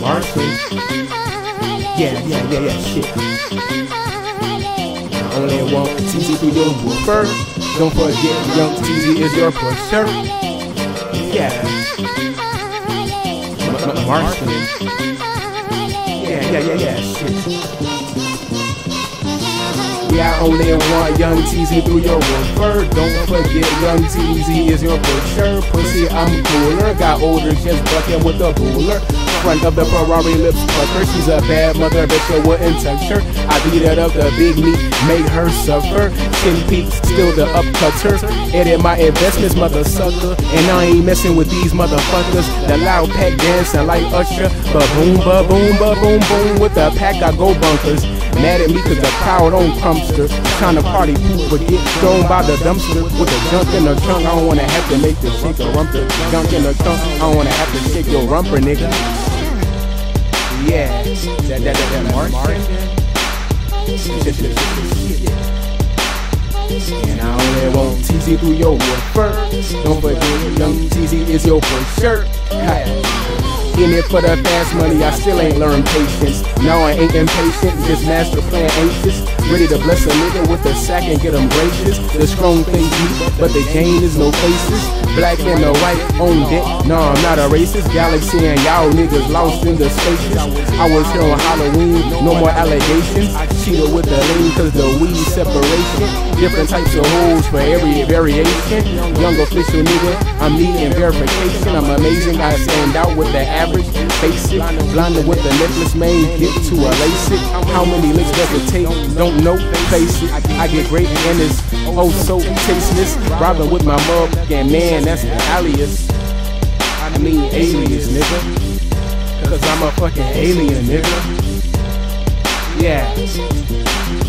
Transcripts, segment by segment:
Marshall. Yeah, yeah, yeah, yeah, shit. I only want Teezy through your woofer. Don't forget, young Teezy is your pusher. Yeah. Marshall. Yeah, yeah, yeah, yeah, shit. I only want young Teezy through your woofer. Don't forget, young Teezy is your pusher. Pussy, I'm cooler. Got older, just bucking with a bowler front of the Ferrari lips pucker. She's a bad mother, bitch, I wouldn't touch her. I beat it up the big meat, make her suffer. Chin peaks, still the upcutter. Edit my investments, mother sucker. And I ain't messing with these motherfuckers. The loud pack dancing like Usher. Ba boom, ba boom, ba boom, boom. With the pack, I go bunkers. Mad at me cause the crowd on crumpster. Trying to party poop, but get thrown by the dumpster. With the junk in the trunk, I don't wanna have to make the shake a rumper. Junk in the trunk, I don't wanna have to shake your rumper, nigga. Yeah, that, that, that, that Martian. And I only want Teezy through your woofer. Don't forget, young Teezy is your first shirt. For the fast money, I still ain't learned patience. No, I ain't impatient, just master plan anxious. Ready to bless a nigga with a sack and get him gracious. The strong things meet, but the gain is no faces. Black and the white on deck. No, I'm not a racist. Galaxy and y'all niggas lost in the spaces. I was here on Halloween, no more allegations. Cheater with the lean, cause the weed Different types of holes for every variation. Young official nigga, I'm needing verification. I'm amazing, I stand out with the average. Basic, blinded with the necklace, man, get to a lace it. How many licks does it take? Don't know, face it. I get great and it's oh so tasteless. Robbing with my mug, yeah, man, that's the alias. I mean alias, nigga. Cause I'm a fucking alien, nigga. Yeah.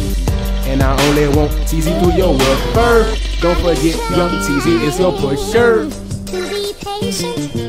And I only want Teezy through your work first. Don't forget, young Teezy is your pusher. To be patient.